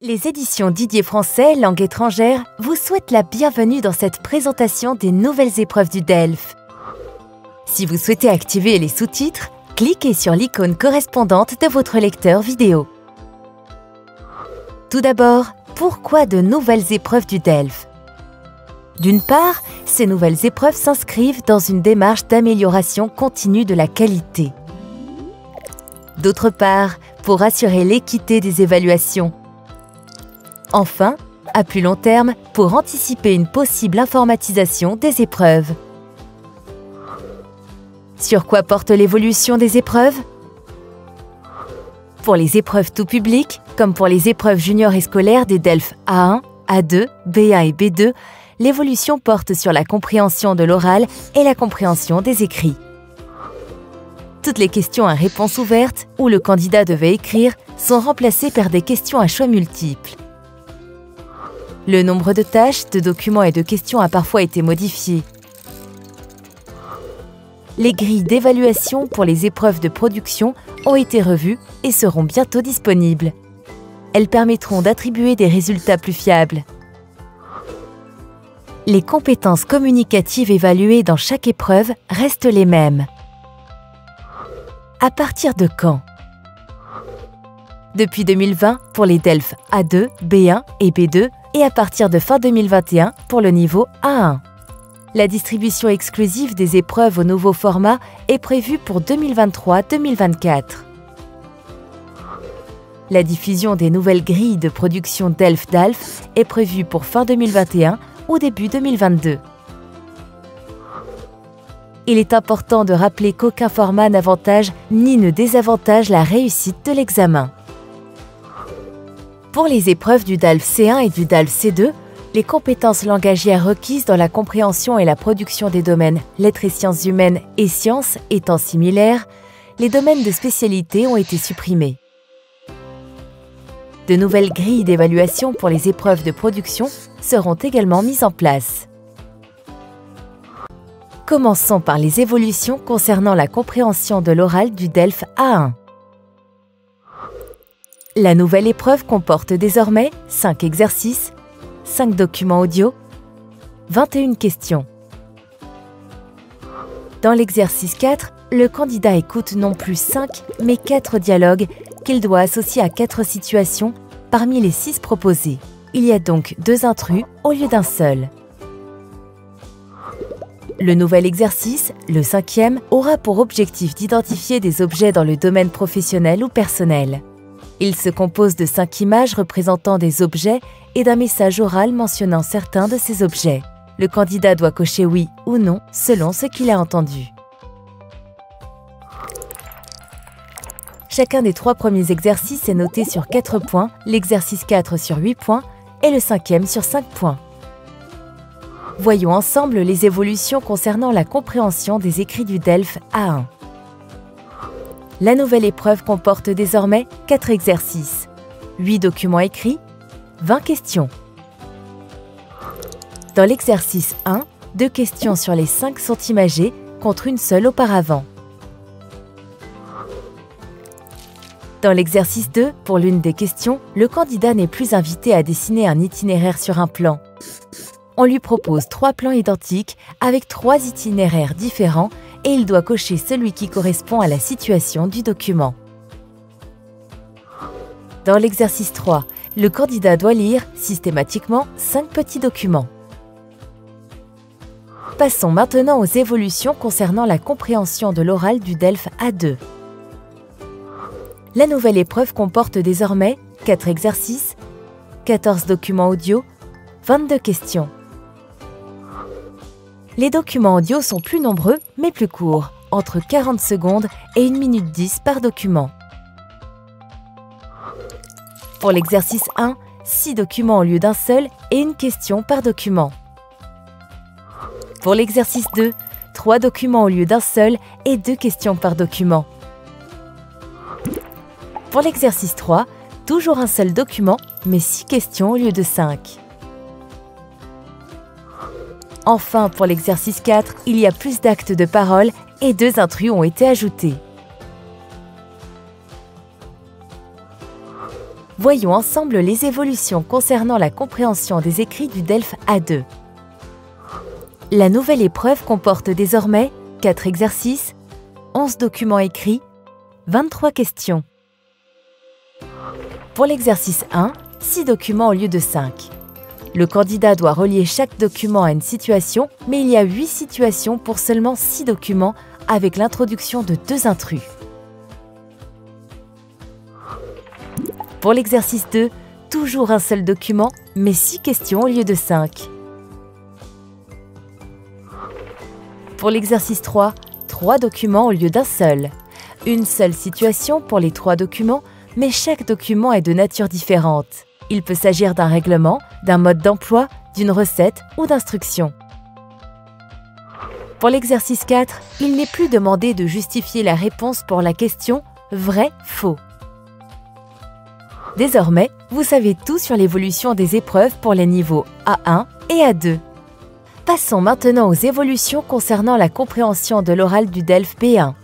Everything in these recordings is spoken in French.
Les éditions Didier Français, langue étrangère, vous souhaitent la bienvenue dans cette présentation des nouvelles épreuves du DELF. Si vous souhaitez activer les sous-titres, cliquez sur l'icône correspondante de votre lecteur vidéo. Tout d'abord, pourquoi de nouvelles épreuves du DELF D'une part, ces nouvelles épreuves s'inscrivent dans une démarche d'amélioration continue de la qualité. D'autre part, pour assurer l'équité des évaluations, Enfin, à plus long terme, pour anticiper une possible informatisation des épreuves. Sur quoi porte l'évolution des épreuves? Pour les épreuves tout public, comme pour les épreuves juniors et scolaires des DELF A1, A2, B1 et B2, l'évolution porte sur la compréhension de l'oral et la compréhension des écrits. Toutes les questions à réponse ouverte, où le candidat devait écrire, sont remplacées par des questions à choix multiples. Le nombre de tâches, de documents et de questions a parfois été modifié. Les grilles d'évaluation pour les épreuves de production ont été revues et seront bientôt disponibles. Elles permettront d'attribuer des résultats plus fiables. Les compétences communicatives évaluées dans chaque épreuve restent les mêmes. À partir de quand? Depuis 2020 pour les DELF A2, B1 et B2 et à partir de fin 2021 pour le niveau A1. La distribution exclusive des épreuves au nouveau format est prévue pour 2023-2024. La diffusion des nouvelles grilles de production DELF-DALF est prévue pour fin 2021 ou début 2022. Il est important de rappeler qu'aucun format n'avantage ni ne désavantage la réussite de l'examen. Pour les épreuves du DALF C1 et du DALF C2, les compétences langagières requises dans la compréhension et la production des domaines lettres et sciences humaines et sciences étant similaires, les domaines de spécialité ont été supprimés. De nouvelles grilles d'évaluation pour les épreuves de production seront également mises en place. Commençons par les évolutions concernant la compréhension de l'oral du DELF A1. La nouvelle épreuve comporte désormais 5 exercices, 5 documents audio, 21 questions. Dans l'exercice 4, le candidat écoute non plus 5 mais 4 dialogues qu'il doit associer à 4 situations parmi les 6 proposés. Il y a donc deux intrus au lieu d'un seul. Le nouvel exercice, le cinquième, aura pour objectif d'identifier des objets dans le domaine professionnel ou personnel. Il se compose de cinq images représentant des objets et d'un message oral mentionnant certains de ces objets. Le candidat doit cocher oui ou non selon ce qu'il a entendu. Chacun des trois premiers exercices est noté sur 4 points, l'exercice 4 sur 8 points et le cinquième sur 5 points. Voyons ensemble les évolutions concernant la compréhension des écrits du DELF A1. La nouvelle épreuve comporte désormais 4 exercices, 8 documents écrits, 20 questions. Dans l'exercice 1, deux questions sur les 5 sont imagées contre une seule auparavant. Dans l'exercice 2, pour l'une des questions, le candidat n'est plus invité à dessiner un itinéraire sur un plan. On lui propose trois plans identiques avec trois itinéraires différents et il doit cocher celui qui correspond à la situation du document. Dans l'exercice 3, le candidat doit lire systématiquement 5 petits documents. Passons maintenant aux évolutions concernant la compréhension de l'oral du DELF A2. La nouvelle épreuve comporte désormais 4 exercices, 14 documents audio, 22 questions. Les documents audio sont plus nombreux mais plus courts, entre 40 secondes et 1 minute 10 par document. Pour l'exercice 1, 6 documents au lieu d'un seul et une question par document. Pour l'exercice 2, 3 documents au lieu d'un seul et 2 questions par document. Pour l'exercice 3, toujours un seul document, mais 6 questions au lieu de 5. Enfin, pour l'exercice 4, il y a plus d'actes de parole et deux intrus ont été ajoutés. Voyons ensemble les évolutions concernant la compréhension des écrits du DELF A2. La nouvelle épreuve comporte désormais 4 exercices, 11 documents écrits, 23 questions. Pour l'exercice 1, 6 documents au lieu de 5. Le candidat doit relier chaque document à une situation, mais il y a 8 situations pour seulement 6 documents avec l'introduction de deux intrus. Pour l'exercice 2, toujours un seul document, mais 6 questions au lieu de 5. Pour l'exercice 3, 3 documents au lieu d'un seul. Une seule situation pour les 3 documents, mais chaque document est de nature différente. Il peut s'agir d'un règlement, d'un mode d'emploi, d'une recette ou d'instruction. Pour l'exercice 4, il n'est plus demandé de justifier la réponse pour la question vrai-faux. Désormais, vous savez tout sur l'évolution des épreuves pour les niveaux A1 et A2. Passons maintenant aux évolutions concernant la compréhension de l'oral du DELF B1.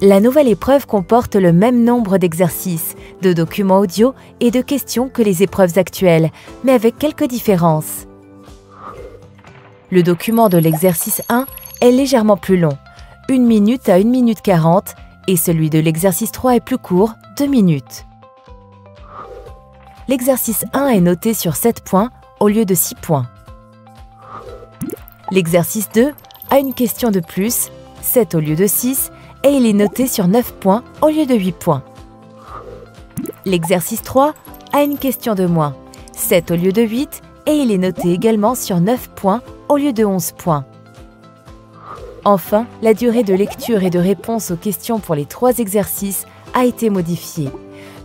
La nouvelle épreuve comporte le même nombre d'exercices, de documents audio et de questions que les épreuves actuelles, mais avec quelques différences. Le document de l'exercice 1 est légèrement plus long, 1 minute à 1 minute 40, et celui de l'exercice 3 est plus court, 2 minutes. L'exercice 1 est noté sur 7 points au lieu de 6 points. L'exercice 2 a une question de plus, 7 au lieu de 6, et il est noté sur 9 points au lieu de 8 points. L'exercice 3 a une question de moins, 7 au lieu de 8, et il est noté également sur 9 points au lieu de 11 points. Enfin, la durée de lecture et de réponse aux questions pour les trois exercices a été modifiée.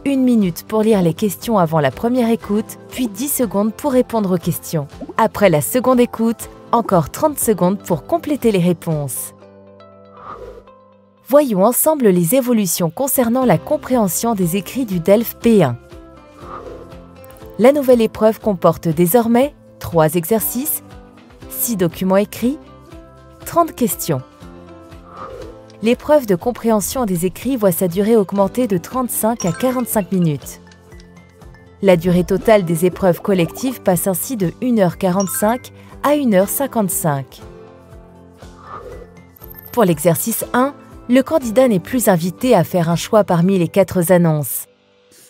Une minute pour lire les questions avant la première écoute, puis 10 secondes pour répondre aux questions. Après la seconde écoute, encore 30 secondes pour compléter les réponses. Voyons ensemble les évolutions concernant la compréhension des écrits du DELF P1. La nouvelle épreuve comporte désormais 3 exercices, 6 documents écrits, 30 questions. L'épreuve de compréhension des écrits voit sa durée augmenter de 35 à 45 minutes. La durée totale des épreuves collectives passe ainsi de 1h45 à 1h55. Pour l'exercice 1, le candidat n'est plus invité à faire un choix parmi les quatre annonces.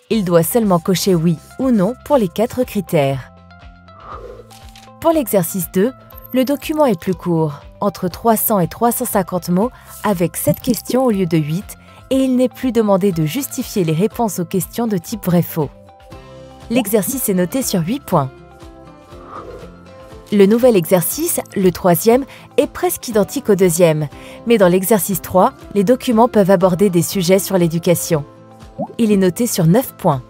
Il doit seulement cocher oui ou non pour les quatre critères. Pour l'exercice 2, le document est plus court, entre 300 et 350 mots, avec 7 questions au lieu de 8, et il n'est plus demandé de justifier les réponses aux questions de type vrai-faux. L'exercice est noté sur 8 points. Le nouvel exercice, le troisième, est presque identique au deuxième, mais dans l'exercice 3, les documents peuvent aborder des sujets sur l'éducation. Il est noté sur 9 points.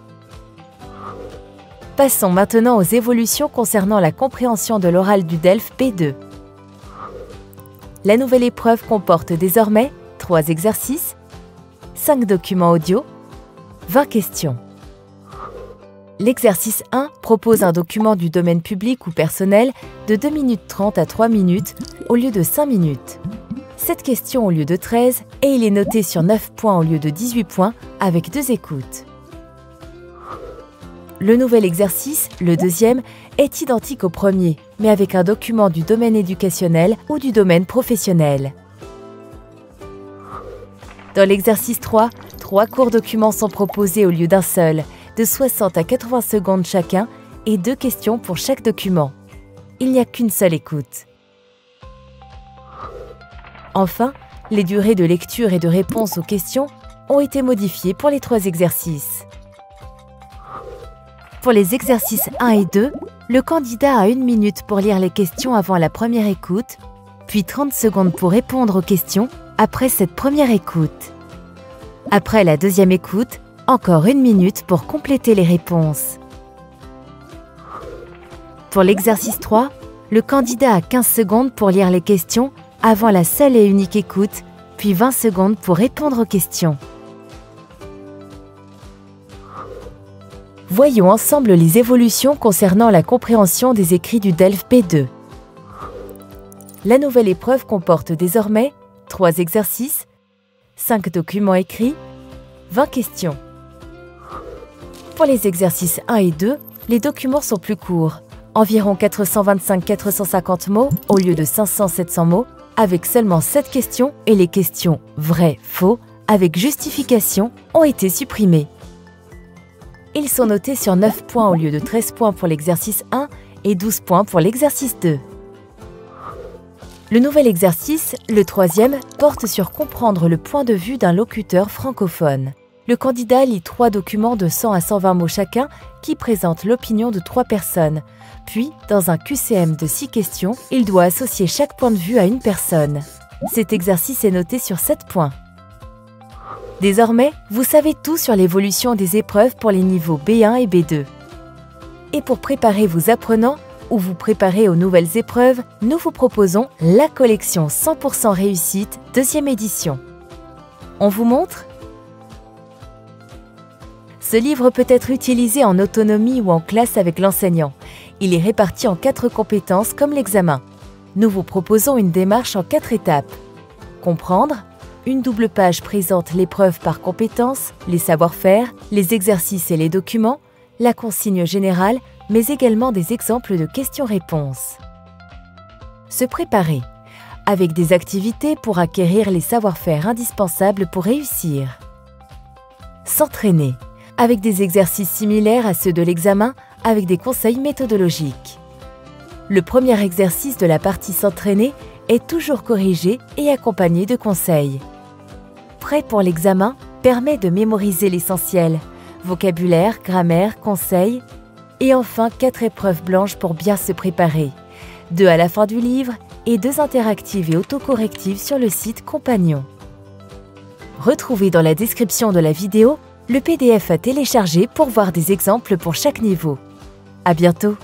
Passons maintenant aux évolutions concernant la compréhension de l'oral du DELF P2. La nouvelle épreuve comporte désormais 3 exercices, 5 documents audio, 20 questions. L'exercice 1 propose un document du domaine public ou personnel de 2 minutes 30 à 3 minutes au lieu de 5 minutes. 7 questions au lieu de 13 et il est noté sur 9 points au lieu de 18 points avec deux écoutes. Le nouvel exercice, le deuxième, est identique au premier, mais avec un document du domaine éducationnel ou du domaine professionnel. Dans l'exercice 3, trois courts documents sont proposés au lieu d'un seul, de 60 à 80 secondes chacun et deux questions pour chaque document. Il n'y a qu'une seule écoute. Enfin, les durées de lecture et de réponse aux questions ont été modifiées pour les trois exercices. Pour les exercices 1 et 2, le candidat a une minute pour lire les questions avant la première écoute, puis 30 secondes pour répondre aux questions après cette première écoute. Après la deuxième écoute, encore une minute pour compléter les réponses. Pour l'exercice 3, le candidat a 15 secondes pour lire les questions avant la seule et unique écoute, puis 20 secondes pour répondre aux questions. Voyons ensemble les évolutions concernant la compréhension des écrits du DELF P2. La nouvelle épreuve comporte désormais 3 exercices, 5 documents écrits, 20 questions. Pour les exercices 1 et 2, les documents sont plus courts, environ 425-450 mots au lieu de 500-700 mots, avec seulement 7 questions et les questions vrai, faux, avec justification, ont été supprimées. Ils sont notés sur 9 points au lieu de 13 points pour l'exercice 1 et 12 points pour l'exercice 2. Le nouvel exercice, le troisième, porte sur comprendre le point de vue d'un locuteur francophone. Le candidat lit trois documents de 100 à 120 mots chacun qui présentent l'opinion de trois personnes. Puis, dans un QCM de 6 questions, il doit associer chaque point de vue à une personne. Cet exercice est noté sur 7 points. Désormais, vous savez tout sur l'évolution des épreuves pour les niveaux B1 et B2. Et pour préparer vos apprenants ou vous préparer aux nouvelles épreuves, nous vous proposons la collection 100% réussite deuxième édition. On vous montre Ce livre peut être utilisé en autonomie ou en classe avec l'enseignant. Il est réparti en quatre compétences comme l'examen. Nous vous proposons une démarche en quatre étapes. Comprendre, une double page présente l'épreuve par compétences, les savoir-faire, les exercices et les documents, la consigne générale, mais également des exemples de questions-réponses. Se préparer, avec des activités pour acquérir les savoir-faire indispensables pour réussir. S'entraîner, avec des exercices similaires à ceux de l'examen, avec des conseils méthodologiques. Le premier exercice de la partie s'entraîner est toujours corrigé et accompagné de conseils prêt pour l'examen permet de mémoriser l'essentiel, vocabulaire, grammaire, conseils, et enfin quatre épreuves blanches pour bien se préparer, deux à la fin du livre et deux interactives et autocorrectives sur le site Compagnon. Retrouvez dans la description de la vidéo le PDF à télécharger pour voir des exemples pour chaque niveau. À bientôt